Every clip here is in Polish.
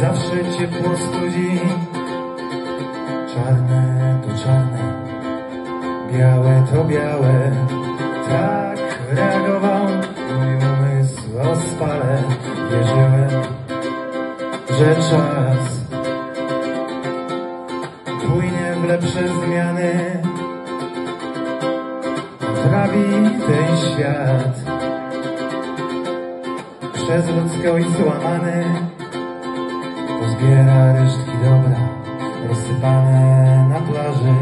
zawsze ciepło studzi. Czarne to czarne, białe to białe. Tak reagował mój umysł o spale. Wierzyłem, że czas płynie w lepsze zmiany. Trawi ten świat przez ludzkość złamany. Pozbiera resztki dobra, rozsypane na plaży,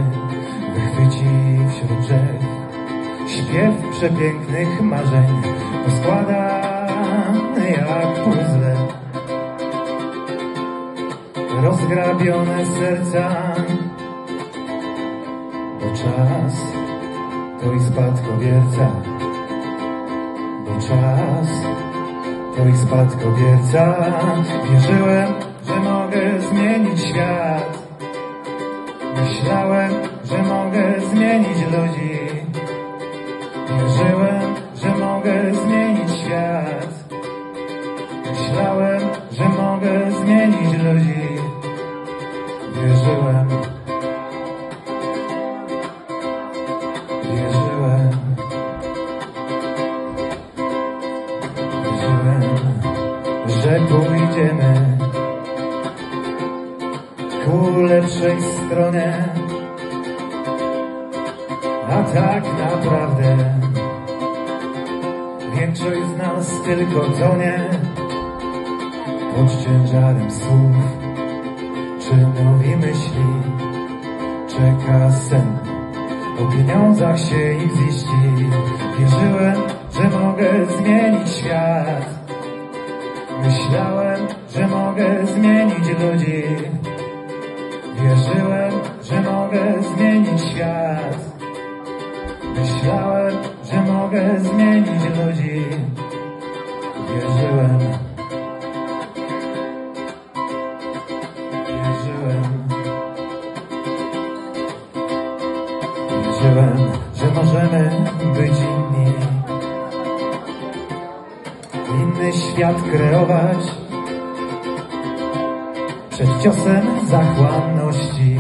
wychwyci wśród drzew śpiew przepięknych marzeń, poskłada jak puzzle. Rozgrabione serca, bo czas to i spadkobierca, bo czas to i spadkobierca. Wierzyłem, mogę zmienić świat. Myślałem, że mogę zmienić ludzi. Wierzyłem, że mogę zmienić świat. Myślałem, że mogę zmienić ludzi. Wierzyłem. Wierzyłem. Wierzyłem, że pójdziemy ku lepszej stronie. A tak naprawdę większość z nas tylko tonie pod ciężarem słów czy nowi myśli. Czeka sen, o pieniądzach się ich ziści. Wierzyłem, że mogę zmienić świat. Myślałem, że mogę zmienić ludzi. Wierzyłem, że mogę zmienić świat. Myślałem, że mogę zmienić ludzi. Wierzyłem. Wierzyłem. Wierzyłem, że możemy być inni. Inny świat kreować przed ciosem zachłanności.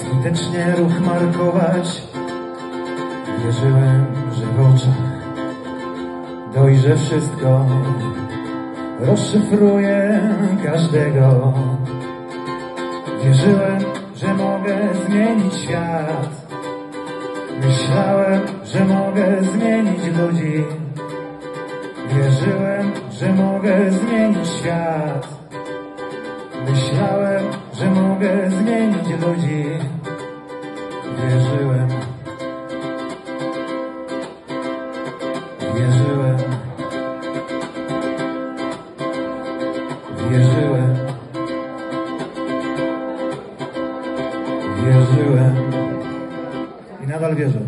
Skutecznie ruch markować. Wierzyłem, że w oczach dojrze wszystko. Rozszyfruję każdego. Wierzyłem, że mogę zmienić świat. Myślałem, że mogę zmienić ludzi. Wierzyłem, że mogę zmienić świat. Myślałem, że mogę zmienić ludzi. Wierzyłem. Wierzyłem. Wierzyłem. Wierzyłem. I nadal wierzę.